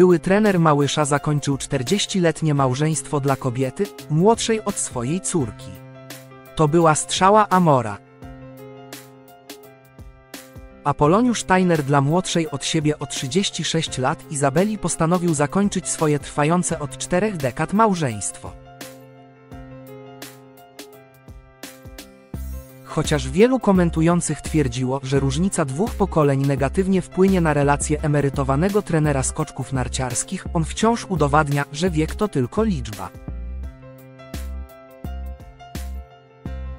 Były trener Małysza zakończył 40-letnie małżeństwo dla kobiety, młodszej od swojej córki. To była strzała Amora. Apoloniusz Steiner dla młodszej od siebie o 36 lat Izabeli postanowił zakończyć swoje trwające od czterech dekad małżeństwo. Chociaż wielu komentujących twierdziło, że różnica dwóch pokoleń negatywnie wpłynie na relacje emerytowanego trenera skoczków narciarskich, on wciąż udowadnia, że wiek to tylko liczba.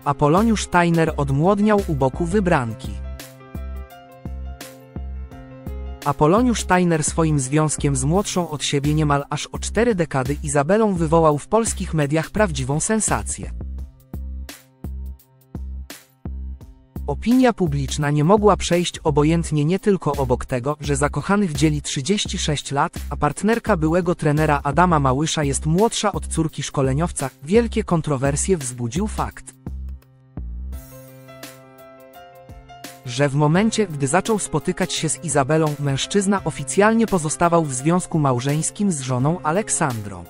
Apoloniusz Steiner odmłodniał u boku wybranki. Apoloniusz Steiner swoim związkiem z młodszą od siebie niemal aż o cztery dekady Izabelą wywołał w polskich mediach prawdziwą sensację. Opinia publiczna nie mogła przejść obojętnie nie tylko obok tego, że zakochanych dzieli 36 lat, a partnerka byłego trenera Adama Małysza jest młodsza od córki szkoleniowca, wielkie kontrowersje wzbudził fakt. że w momencie, gdy zaczął spotykać się z Izabelą, mężczyzna oficjalnie pozostawał w związku małżeńskim z żoną Aleksandrą.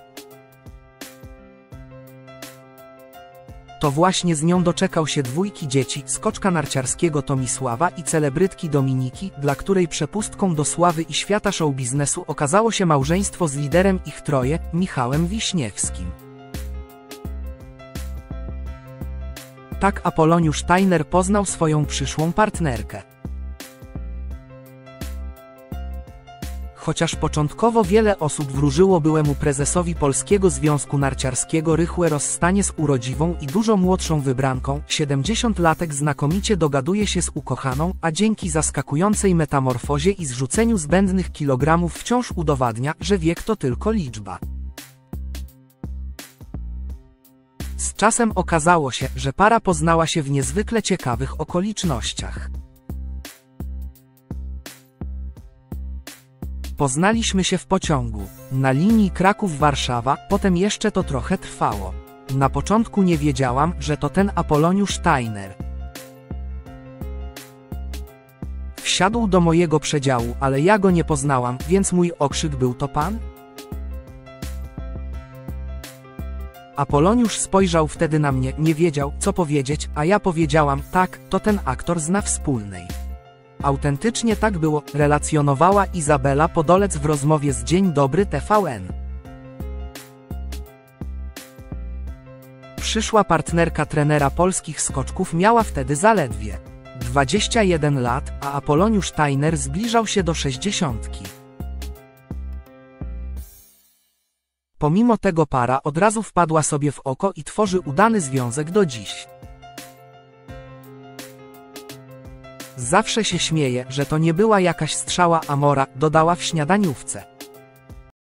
To właśnie z nią doczekał się dwójki dzieci, skoczka narciarskiego Tomisława i celebrytki Dominiki, dla której przepustką do sławy i świata show biznesu okazało się małżeństwo z liderem ich troje, Michałem Wiśniewskim. Tak Apoloniusz Steiner poznał swoją przyszłą partnerkę. Chociaż początkowo wiele osób wróżyło byłemu prezesowi Polskiego Związku Narciarskiego rychłe rozstanie z urodziwą i dużo młodszą wybranką, 70-latek znakomicie dogaduje się z ukochaną, a dzięki zaskakującej metamorfozie i zrzuceniu zbędnych kilogramów wciąż udowadnia, że wiek to tylko liczba. Z czasem okazało się, że para poznała się w niezwykle ciekawych okolicznościach. Poznaliśmy się w pociągu, na linii Kraków-Warszawa, potem jeszcze to trochę trwało. Na początku nie wiedziałam, że to ten Apoloniusz Steiner. Wsiadł do mojego przedziału, ale ja go nie poznałam, więc mój okrzyk był to pan? Apoloniusz spojrzał wtedy na mnie, nie wiedział, co powiedzieć, a ja powiedziałam, tak, to ten aktor zna wspólnej. Autentycznie tak było, relacjonowała Izabela Podolec w rozmowie z Dzień Dobry TVN. Przyszła partnerka trenera polskich skoczków miała wtedy zaledwie 21 lat, a Apoloniusz Steiner zbliżał się do 60. Pomimo tego para od razu wpadła sobie w oko i tworzy udany związek do dziś. Zawsze się śmieje, że to nie była jakaś strzała Amora, dodała w śniadaniówce.